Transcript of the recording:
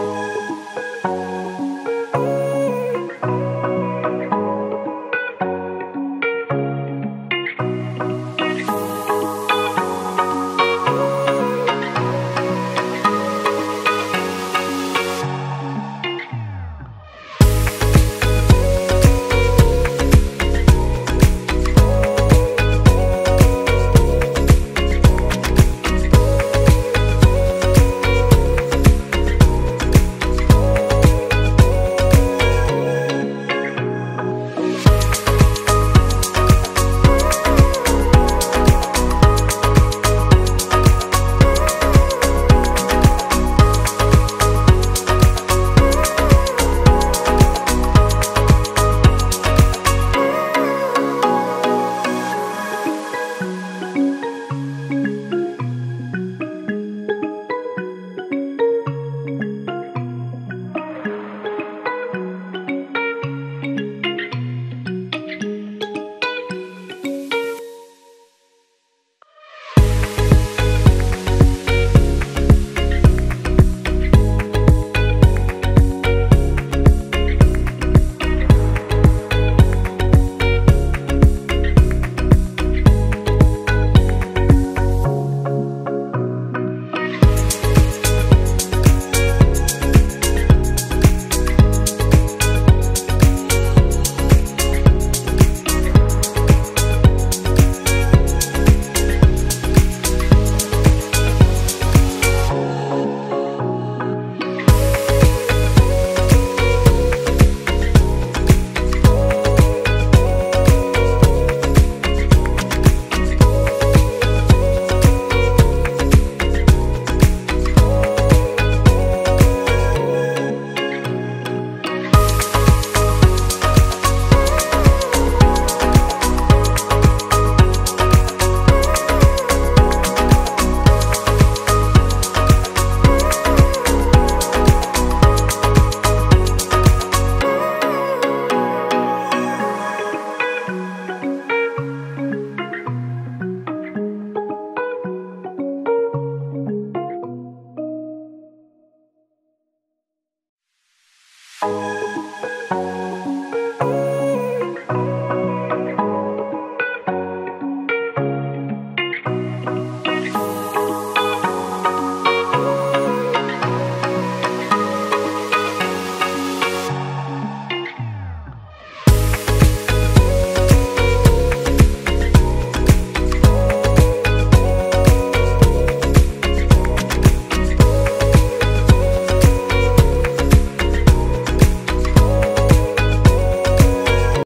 Oh.